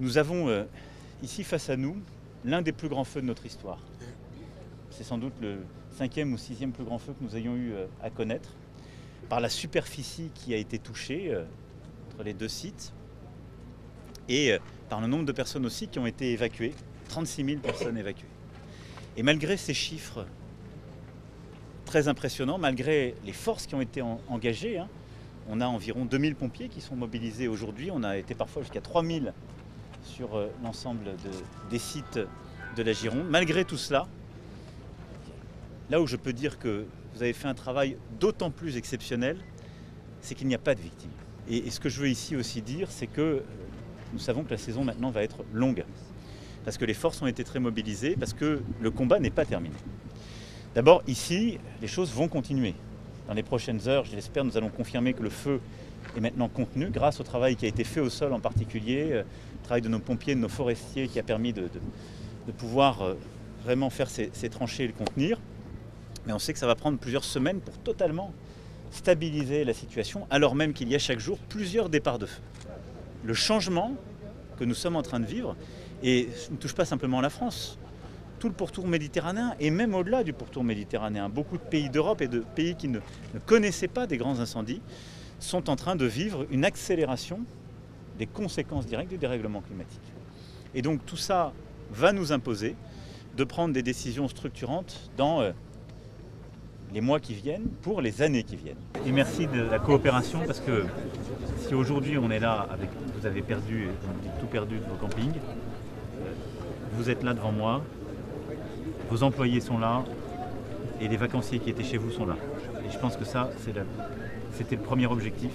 Nous avons euh, ici face à nous l'un des plus grands feux de notre histoire. C'est sans doute le cinquième ou sixième plus grand feu que nous ayons eu euh, à connaître, par la superficie qui a été touchée euh, entre les deux sites et par le nombre de personnes aussi qui ont été évacuées, 36 000 personnes évacuées. Et malgré ces chiffres très impressionnants, malgré les forces qui ont été engagées, hein, on a environ 2000 pompiers qui sont mobilisés aujourd'hui, on a été parfois jusqu'à 3000 sur euh, l'ensemble des sites de la Gironde. Malgré tout cela, là où je peux dire que vous avez fait un travail d'autant plus exceptionnel, c'est qu'il n'y a pas de victimes. Et, ce que je veux ici aussi dire, c'est que euh, nous savons que la saison maintenant va être longue, parce que les forces ont été très mobilisées, parce que le combat n'est pas terminé. D'abord, ici, les choses vont continuer. Dans les prochaines heures, je l'espère, nous allons confirmer que le feu est maintenant contenu grâce au travail qui a été fait au sol en particulier, euh, travail de nos pompiers, de nos forestiers qui a permis de, pouvoir euh, vraiment faire ces, tranchées et le contenir. Mais on sait que ça va prendre plusieurs semaines pour totalement stabiliser la situation, alors même qu'il y a chaque jour plusieurs départs de feu. Le changement que nous sommes en train de vivre, et ne touche pas simplement la France, tout le pourtour méditerranéen et même au-delà du pourtour méditerranéen. Beaucoup de pays d'Europe et de pays qui ne, connaissaient pas des grands incendies sont en train de vivre une accélération des conséquences directes du dérèglement climatique. Et donc tout ça va nous imposer de prendre des décisions structurantes dans euh, les mois qui viennent pour les années qui viennent. Et merci de la coopération parce que si aujourd'hui on est là avec vous avez perdu tout perdu de vos campings, euh, vous êtes là devant moi, vos employés sont là et les vacanciers qui étaient chez vous sont là. Et je pense que ça, c'était le premier objectif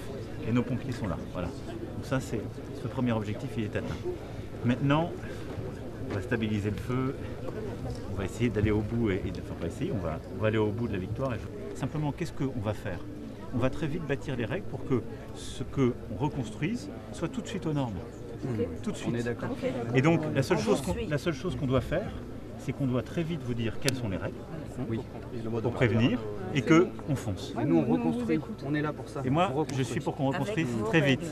et nos pompiers sont là. Voilà. Donc ça, c'est ce premier objectif, il est atteint. Maintenant, on va stabiliser le feu, on va essayer d'aller au bout et, enfin, on va essayer, on va, on va aller au bout de la victoire. simplement, qu'est-ce qu'on va faire? On va très vite bâtir les règles pour que ce qu'on reconstruise soit tout de suite aux normes. Tout de suite. On est d'accord. Et donc, la seule chose qu'on doit faire, c'est qu'on doit très vite vous dire quelles sont les règles pour prévenir et que on fonce. nous on reconstruit, on est là pour ça. Et moi je suis pour qu'on reconstruise très vite.